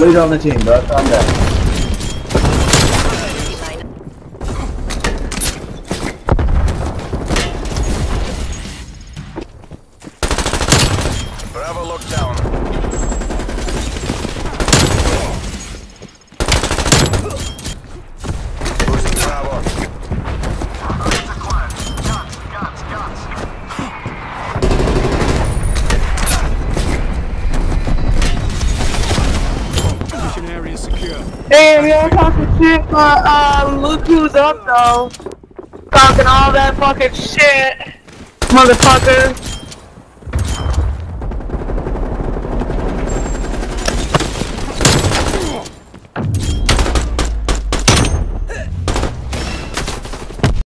Lead on the team, bro. Calm down. Bravo locked area secure. Damn, you don't talk some shit, but uh, look who's up though. Talking all that fucking shit, motherfucker.